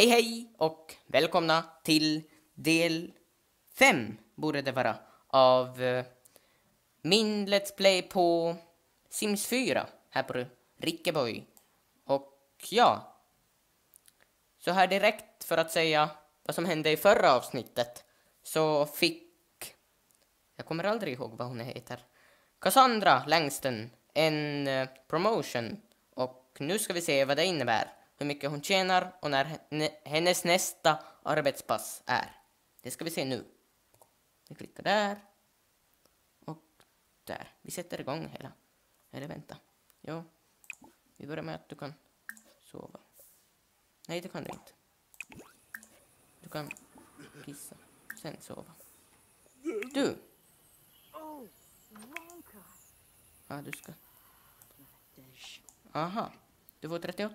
Hej hej och välkomna till del 5 borde det vara av eh, min Let's Play på Sims 4 här på Rickeboy. Och ja, så här direkt för att säga vad som hände i förra avsnittet så fick, jag kommer aldrig ihåg vad hon heter, Cassandra Langston en eh, promotion och nu ska vi se vad det innebär, hur mycket hon tjänar och när hennes nästa arbetspass är. Det ska vi se nu. Vi klickar där och där. Vi sätter igång hela. Eller vänta. Jo, vi börjar med att du kan sova. Nej, det kan du inte. Du kan kissa, sen sova. Du! Ja, du ska... Aha, du får 38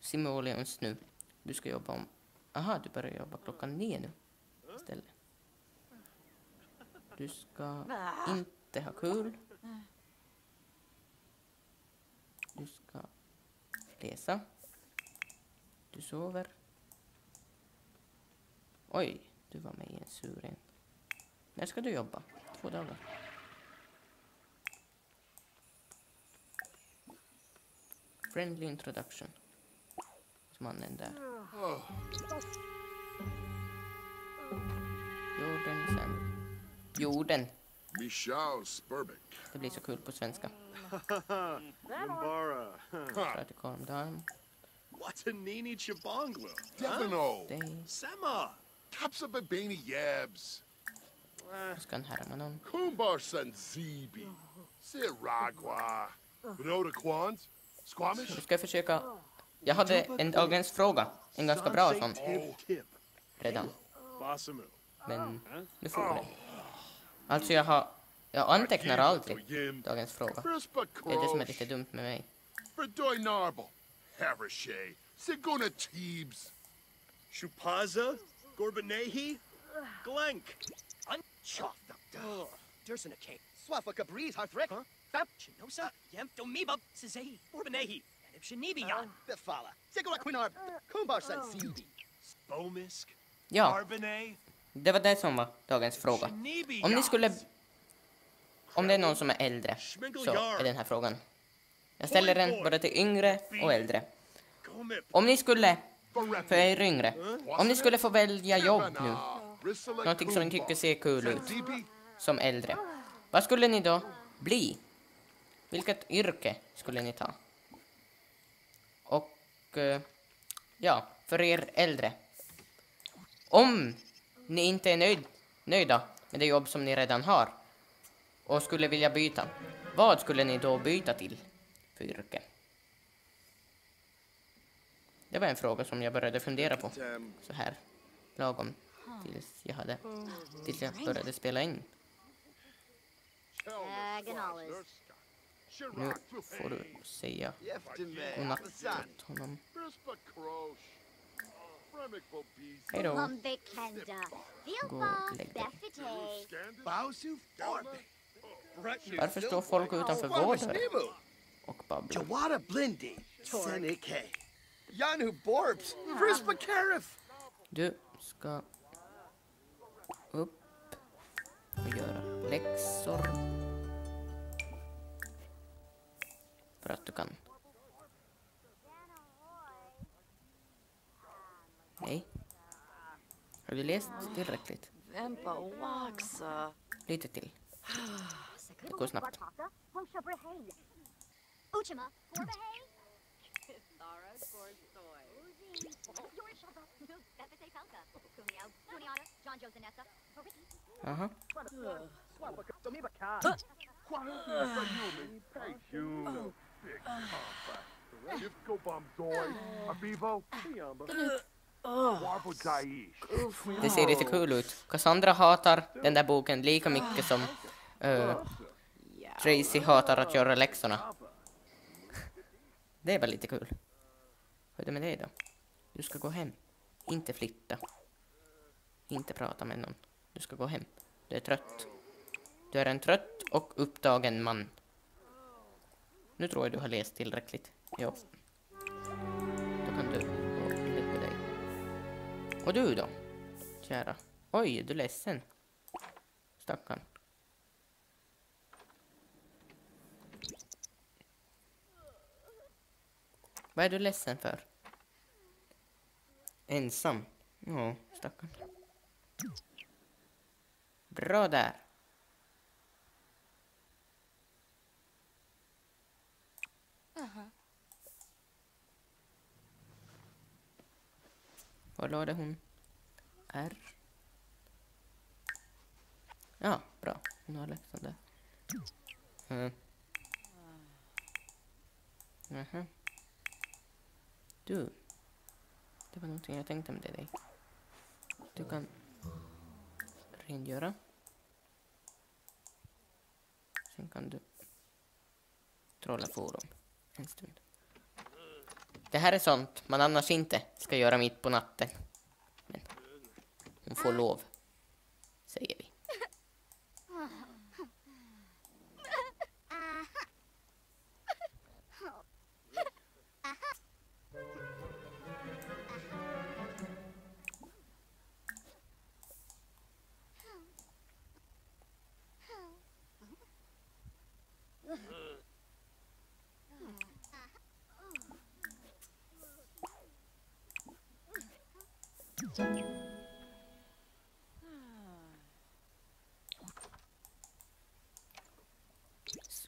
simoleons nu. Du ska jobba om... Aha, du börjar jobba klockan nio nu istället. Du ska inte ha kul. Du ska läsa. Du sover. Oj, du var med i en sur en. När ska du jobba? Två dagar. Friendly introduction. Mannen där. Jorden sen. Jorden. Michal Spurbik. Det blir så kul på svenska. Lumbara. Try to calm down. What's a Nini Chabonglo? Devino. Sema. Kapsababani Yabs. Nu ska han härma någon. Kumbar Sanzibi. Siragua. Rhoda. Squamish. Nu ska jag försöka... Jag hade en dagens fråga. En ganska bra sån redan. Men nu får vi det. Alltså jag har... Jag antecknar aldrig dagens fråga. Det är det som är lite dumt med mig. Teebs. Shupaza. Gorbanehi. Glenk. Unchopped up. Durson a cake. Swafaka breeze, Harthrick. Huh? Fap. Chinosa. Yem. Domeba. Sizei. Orbanehi. And Shinibiyan. Bifala. Sigura Quinarb. Kumbar San Sibi. Bomisk. Ja, det var det som var dagens fråga. Om ni skulle... Om det är någon som är äldre så är den här frågan. Jag ställer den både till yngre och äldre. Om ni skulle, för er yngre, om ni skulle få välja jobb nu, någonting som ni tycker ser kul ut, som äldre, vad skulle ni då bli? Vilket yrke skulle ni ta? Eh, ja, för er äldre. Om ni inte är nöjd, nöjda med det jobb som ni redan har och skulle vilja byta, vad skulle ni då byta till för yrke? Det var en fråga som jag började fundera på Um, så här lagom tills jag hade tills jag började spela in. Nu får du säga godnatt åt honom. Hej då. Gå och lägg dig. Varför står folk utanför vår dörr och babblar? Jawada Blindy. Senike. Yanu Borbs. Frispa Carif. Du ska upp och göra läxor. För att du kan. Nej. Har du läst tillräckligt? Vempa Waxa. Lite till. Det går snabbt. Uchima, Forbehey, Beffete Falca, Kunio, Kuniana, John Joe Zanessa, Horiki, Aha. Domiba Ka. Det ser lite kul ut. Cassandra hatar den där boken lika mycket som uh, Tracy hatar att göra läxorna. Det är väl lite kul. Hur är det med dig då? Du ska gå hem. Inte flytta. Inte prata med någon. Du ska gå hem. Du är trött. Du är en trött och upptagen man. Nu tror jag du har läst tillräckligt. Ja. Då kan du gå lägga dig. Och du då? Kära. Oj, är du ledsen? Stackarn. Vad är du ledsen för? Ensam? Ja, stackarn. Bra där. Var lade hon R? Ja, bra. Hon har läxan där. Mm. Nähä. Du. Det var någonting jag tänkte med dig. Du kan rengöra. Sen kan du trolla fordon en stund. Det här är sånt man annars inte ska göra mitt på natten. Men hon får lov,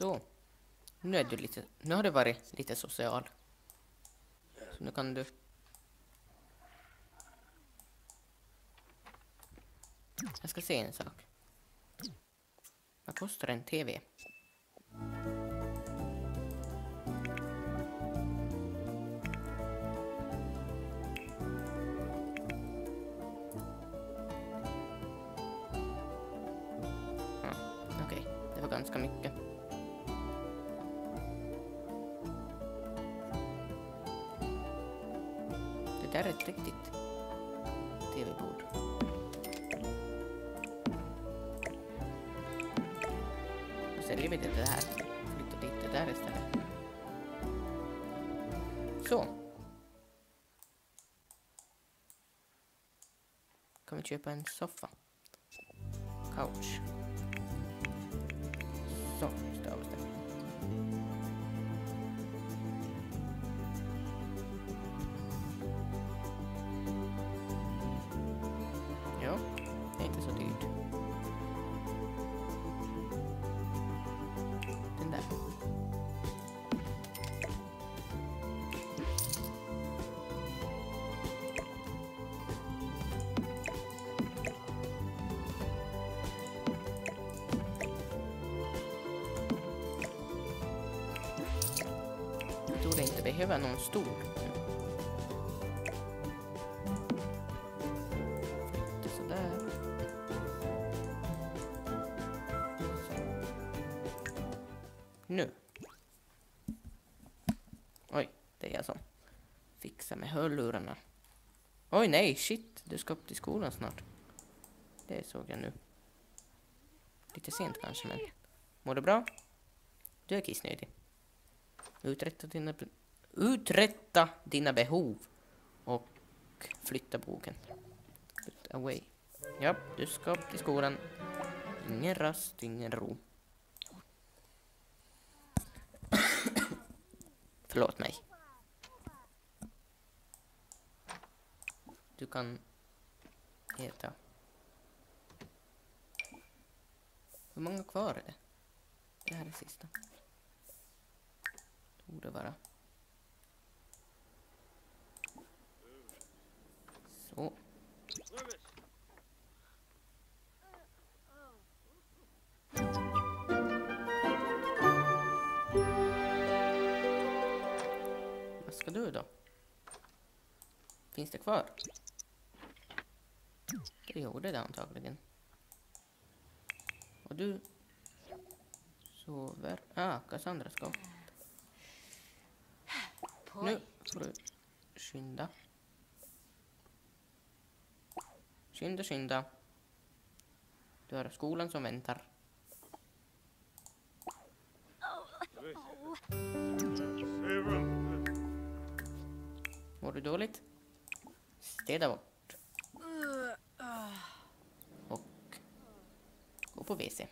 Så. Nu är du lite, nu har du varit lite social. Så nu kan du... Jag ska se en sak. Vad kostar en TV? Okej, det var ganska mycket. Det där är ett riktigt tv-bord. Då säljer vi det där. Flyttar dit det där istället. Så. Kan vi köpa en soffa? Couch. Behöver någon stor. Flytta sådär. Nu. Oj, det är jag som fixar med hörlurarna. Oj nej, shit, du ska upp till skolan snart. Det såg jag nu. Lite sent kanske, men mår du bra? Du är kissnödig. Uträtta dina, uträtta dina behov och flytta boken. Put away. Ja, du ska upp till skolan. Ingen rast, ingen ro. Förlåt mig. Du kan äta. Hur många kvar är det? Det här är sista. Borde vara. Så. Vad ska du då? Finns det kvar? Det gjorde det antagligen. Och du sover. Ah, Cassandra ska upp. Nu får du skynda. Skynda, skynda. Du har skolan som väntar. Mår du dåligt? Städa bort. Och gå på WC.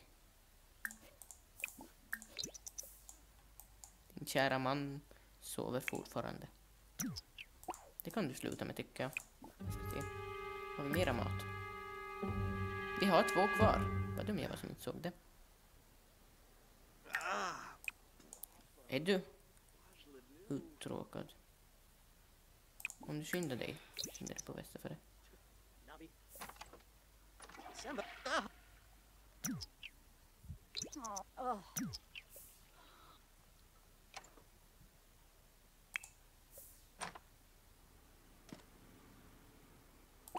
Din kära man sover fortfarande. Det kan du sluta med tycker jag. jag har vi mera mat? Vi har två kvar. Vad dum jag var som inte såg det. Är du uttråkad? Om du skyndar dig, skyndar du på väster för det. Oh.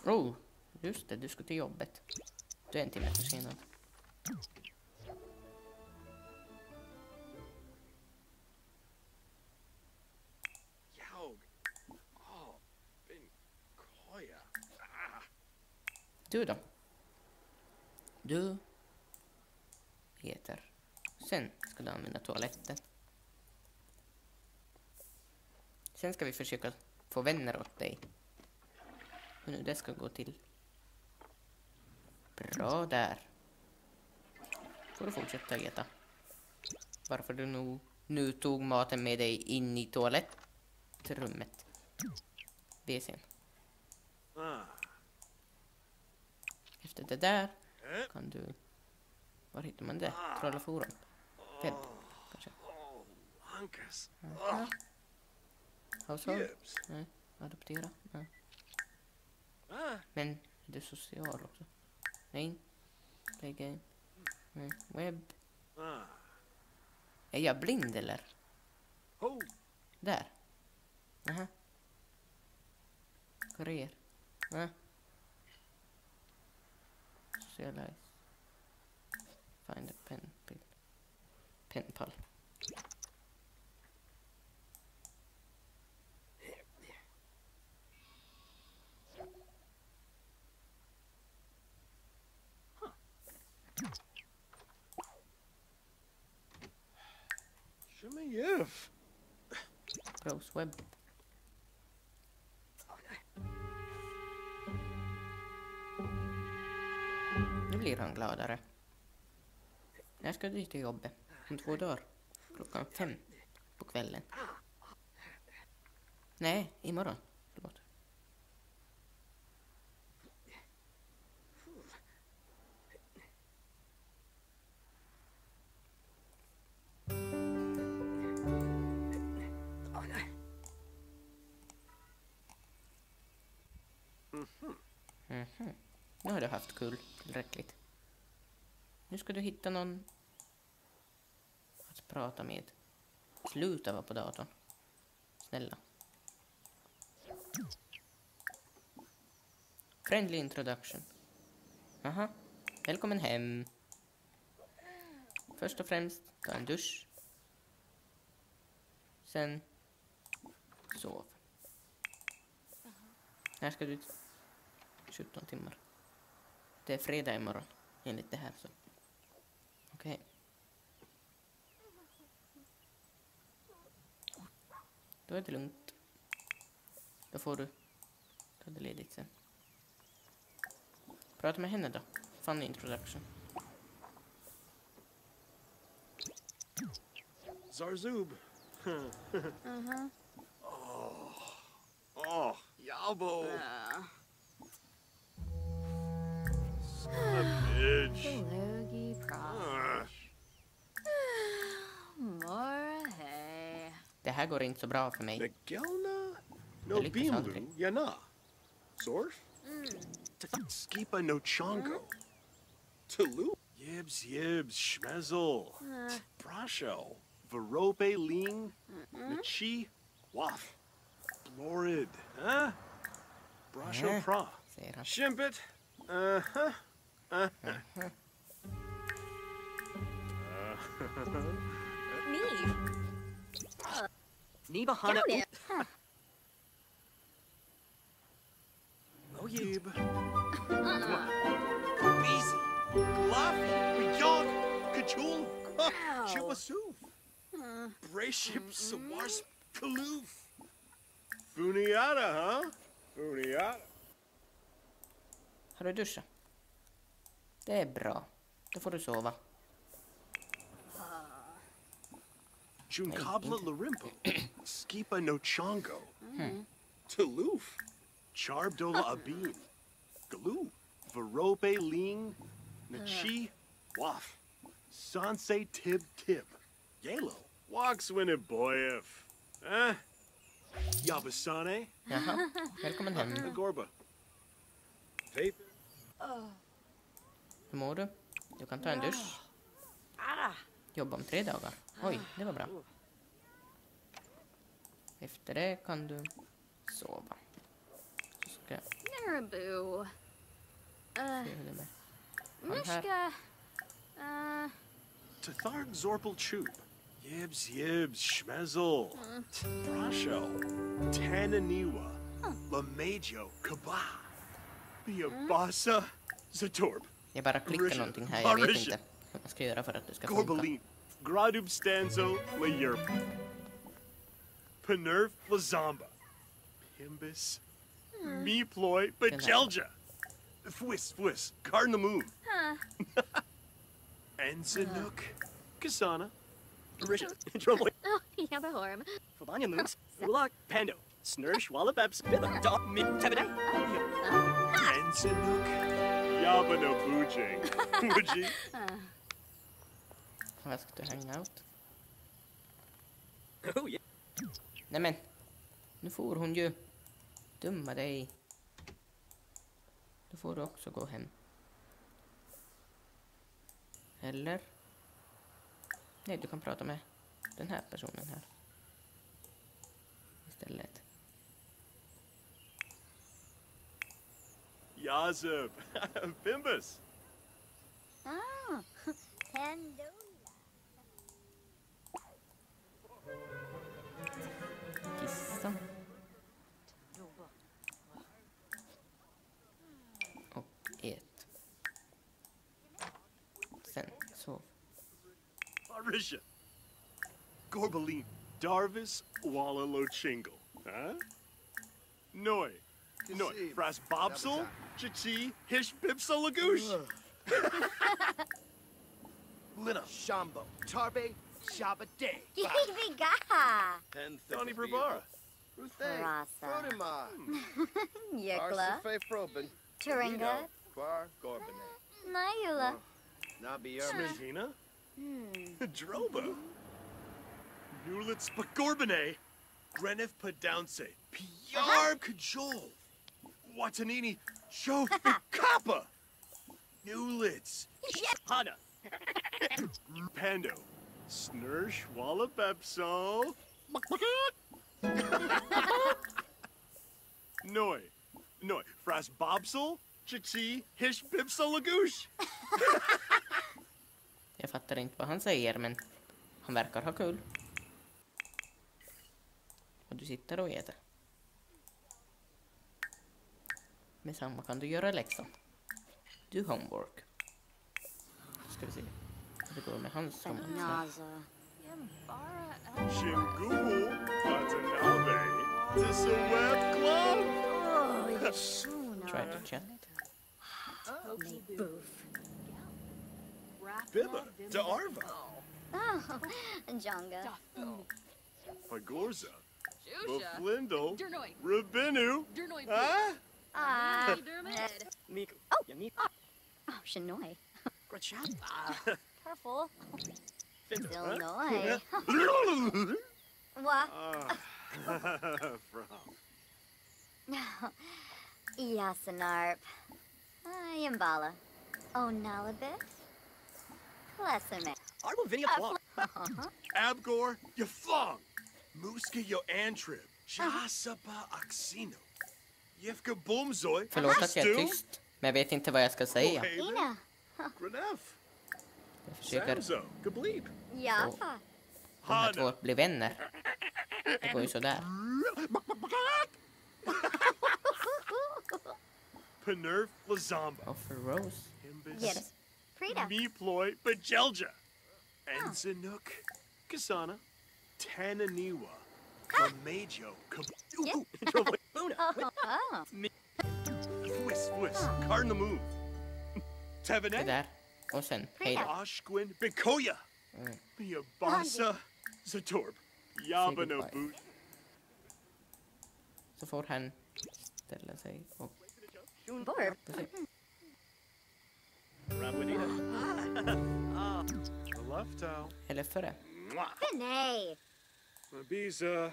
Oh, just det, du ska till jobbet. Du är en timme försenad. Du då? Du heter... Sen ska du använda toaletten. Sen ska vi försöka få vänner åt dig. Hur nu det ska gå till. Bra där. Får du fortsätta äta. Varför du nu, nu tog maten med dig in i toalettrummet. WC'n. Efter det där kan du... Var hittar man det? Trollaforum? Webb, kanske? Ja. Household? Nej. Adoptera? Nej. Men är du social också? Nej. Play game? Nej. Webb? Ah. Är jag blind eller? Där? Aha. Kurier? Nej. Socialize. Find a pen pill. Penpal. Web. Nu blir han gladare. När ska du till jobbet? Om två dagar? Klockan fem på kvällen. Nej, imorgon. Haft kul tillräckligt. Nu ska du hitta någon att prata med. Sluta vara på datorn. Snälla. Friendly introduction. Aha. Välkommen hem. Först och främst, ta en dusch. Sen, sov. Här ska du 17 timmar. Det är fredag imorgon, enligt det här. så. Okej. Då är det lugnt. Då får du ta det ledigt sen. Prata med henne då. Funny introduction. Zarzub. uh-huh. Oh. Oh, Yabo. Uh, Bitch. Logie Ah. More hay. Det här går inte så bra för mig. Nagelna? No Jag lyckas bimbu, aldrig. yana. Sorf? Skipa no chongo. Tulu? Yibs, yibs, schmezel. Brasho. Verope ling. Nachi. Waf. Blorid. Huh? Brasho Eh. pra. Säger han. Shimpet. Uh -huh. Me. Nibahana. Oh, Yib. Beezy. Bluff. Yog. Kachul. Chimasoof. Braship. Sawarsp. Kaloof. Buniata, huh? Buniata. Har du? Det är bra. Då får du sova. Junkabla Larimpo, Skipa no Chongo, Tuluf, Charbdola Abin, Galoo, Varobe Ling, Nachi, Waf, Sanse Tib Tib, Yalo, Waxwinnet Boyef, eh? Yabasane, Jaha, välkommen hem. Agorba. Vape, Hur mår du? Du kan ta en dusch. Jobba om tre dagar. Oj, det var bra. Efter det kan du sova. Så ska jag Marabou. Uh, se hur det. Mishka. Uh, Tatharg Zorpal Chub, Yibs Yibs Schmezel, Brasho, Tananiwa, Lamajo, Kaba, Biabasa, Zatorb, Jag bara klickar någonting här. Jag vet inte hur man ska göra för att det ska funka. Gradub Stanzo, Layerp, Penerv Lazamba, Pimbus, hmm. Meeploy, Bajelja, Fwis Fwis, Garden the Moon, Enzanook, Kasana, Marisha, Drumley, oh, yeah, Bahorm. Fabanya Moons, Fulak, Pando, Snursh, Wallapeps, Billa, Dog, Mid, Tebede, Enzanook, Yabana Boojing, Woodji, Här ska du hänga out. Oh, yeah. Nej men, nu får hon ju. Dumma dig. Då får du också gå hem. Eller? Nej, du kan prata med den här personen här. Istället. Yazub, Pimbus, ah, Oh, Pandora. Kissa. Och ät. Sen sov. Marisha, Gorbalin, Darvis, Walla Lochingle, huh? Noi, Noi, Fras Bobsel, Chichi, Hish Bipsa Lagoosh. Lina, Shambo, Tarbe, Shabade. Day, Vigaha. Donny Brabara, Ruthe, Rasa. Frodima, hmm. Yekla. Arsafe Frobin, Turinga. Bar Gorbane, Nayula. Oh, Nabi Ermin, Smirtina, hmm. Droba, Nulitz Pagorbane, Grenif Padounce, Piar Cajol, Watanini, Shof Kappa, Nulitz, Hana, Pando, Snursh Wallabepso, Noi, Noi, Fras Bobsel, Chichi, Hish Bipsa Lagoosh. Jag fattar inte vad han säger, men han verkar ha kul. Och du sitter och äter. Med samma kan du göra läxan. Do homework. Ska vi se hur det går med hans homework. Naza. Yambara. Shingu, Watanabe, Club. Try to chat. Boof. Bibba, Darva, Oh, Jonga. Pagorza, Shusha. Rabinu, huh? Ah, Miko. Oh, ah. oh, oh, Shinoi. Good job. Careful. Illinois. what? Ah. From. Yasinarp. I am Bala. Onalabit. Klesserman. Arbo Vinia Flong. Abgor, you flong. Muska yo antrib. Jasapa oxino. Förlåt att jag är tyst, men jag vet inte vad jag ska säga. Jag försöker Yafa. de här två Hana, bli vänner. Det går ju sådär. Penerv Lazamba, Och för Rose. Yes. Frida. Meeploy, Bajelja, Enzanook, Kasana, Tananiwa, Majo, Kabuto, Buna, Whis, Whis, Cardinal Move, Tevenet, Kadar, Osen, Hayden, Oshquin, Bikoya, Miyabasa, Zatorb, Yabano Boot. Så får han ställa sig och... Borp. Eller före. Nej! Mabiza.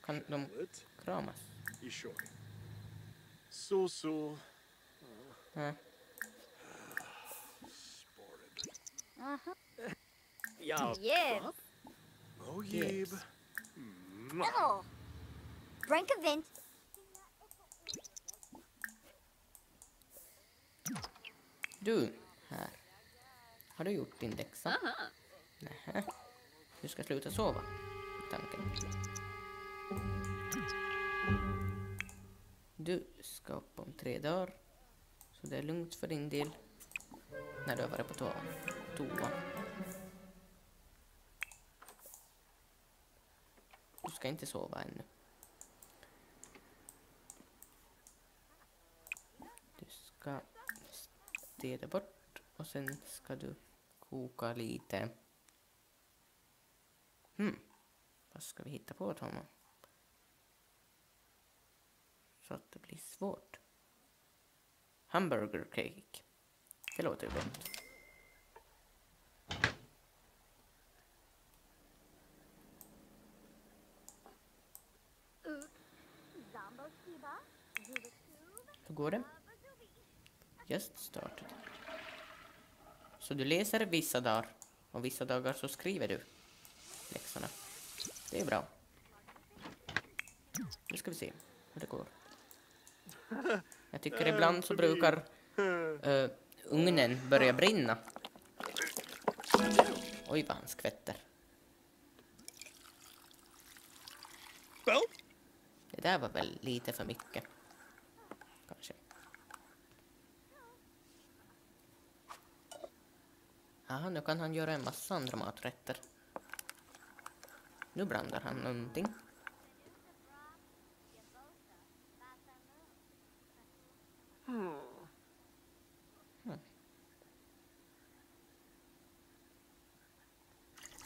Kan de Lit. kramas? Ishoi. Sul Sul. Ja. Sporib. Yeah. Yes. Moyib. Oh. Branka Vint. Du, här. Har du gjort din läxa? Aha. Nähä. Du ska sluta sova. Tanken. Du ska upp om tre dagar. Så det är lugnt för din del. När du har varit på toa. toa. Du ska inte sova ännu. Du ska städa bort och sen ska du koka lite. Hmm. Vad ska vi hitta på åt honom? Så att det blir svårt. Hamburger cake. Det låter ju gott. Hur går det? Just started. Så du läser vissa dagar och vissa dagar så skriver du läxorna. Det är bra. Nu ska vi se hur det går. Jag tycker ibland så brukar uh, ugnen börja brinna. Oj vad han skvätter. Det där var väl lite för mycket. Kanske. Jaha, nu kan han göra en massa andra maträtter. Nu blandar han någonting. Hmm.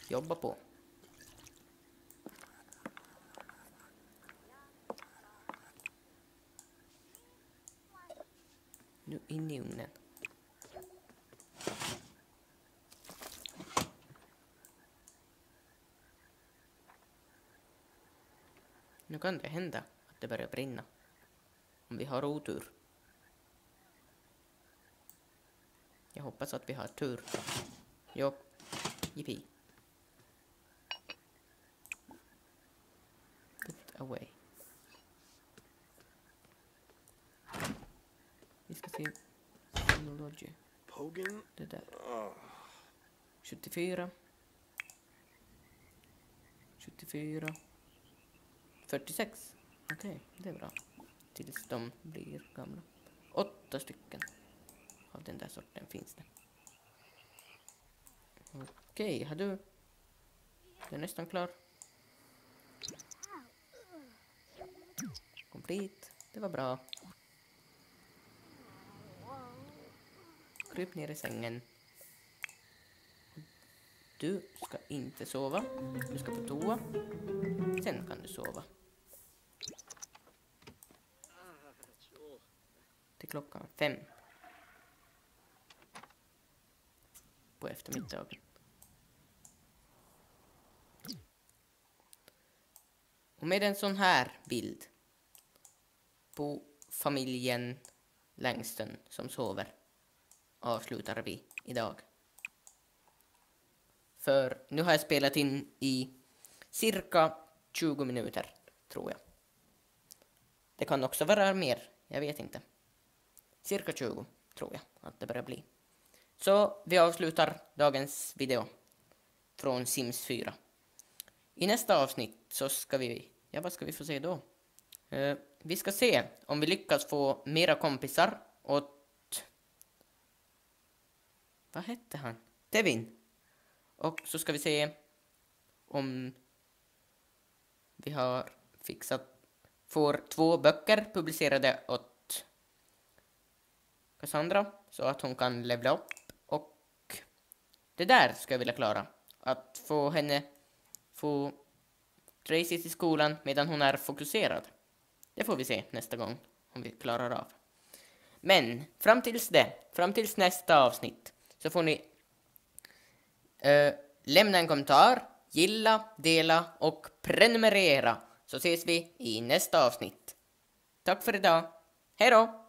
Jobba på. Nu in i ugnen. Kan det hända att det börjar brinna. Om vi har otur. Jag hoppas att vi har tur. Jo, jippi. Put away. Vi ska se. Synology. Det där. Oh. 74. 74. 46. Okej, det är bra. Tills de blir gamla. Åtta stycken av den där sorten finns det. Okej, har du... Du är nästan klar. Complete. Det var bra. Kryp ner i sängen. Du ska inte sova. Du ska på toa. Sen kan du sova. Till klockan fem. På eftermiddagen. Och med en sån här bild på familjen Langston som sover avslutar vi idag. För nu har jag spelat in i cirka 20 minuter, tror jag. Det kan också vara mer, jag vet inte. Cirka 20, tror jag att det börjar bli. Så vi avslutar dagens video från Sims 4. I nästa avsnitt så ska vi, ja vad ska vi få se då? Eh, vi ska se om vi lyckas få mera kompisar åt... Vad hette han? Devin. Och så ska vi se om vi har fixat, får två böcker publicerade åt Cassandra så att hon kan levla upp. Och det där ska jag vilja klara. Att få henne få Tracy till skolan medan hon är fokuserad. Det får vi se nästa gång om vi klarar av. Men fram tills det, fram tills nästa avsnitt, så får ni äh, lämna en kommentar, gilla, dela och prenumerera. Så ses vi i nästa avsnitt. Tack för idag. Hej då!